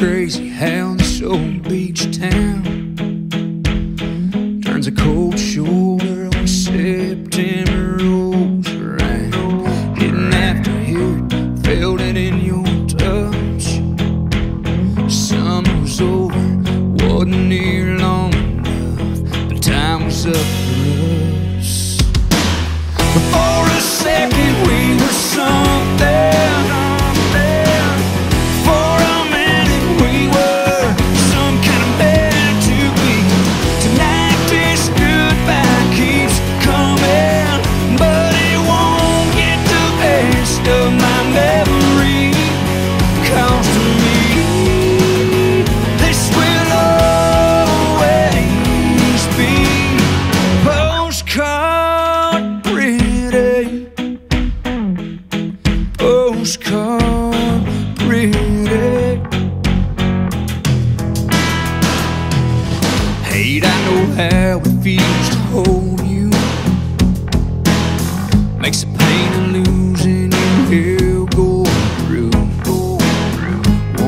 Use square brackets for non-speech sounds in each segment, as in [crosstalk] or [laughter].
crazy how this old beach town turns a cold shoulder when September rolls around. To hear it, felt it in your touch. Summer was over, wasn't near long enough, but time was up postcard pretty. Hate, I know how it feels to hold you. Makes the pain of losing you hell go through.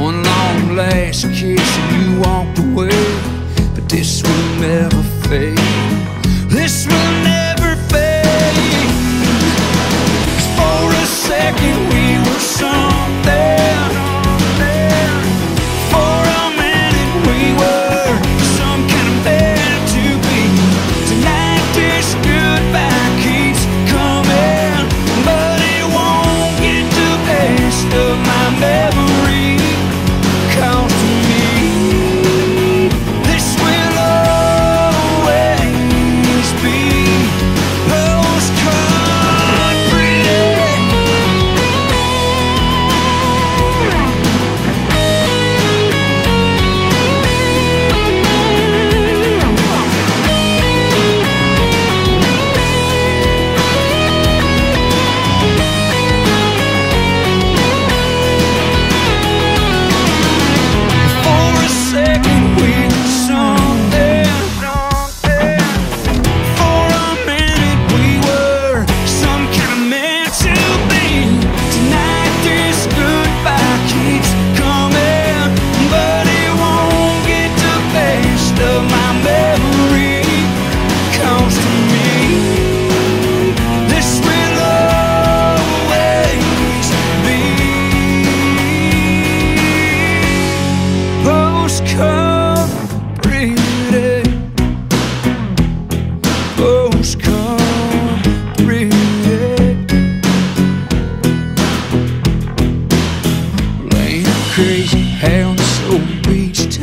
One long last kiss and you walked away, but this will never fade. This will never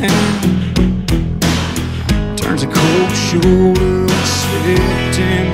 [laughs] Turns a cold shoulder expecting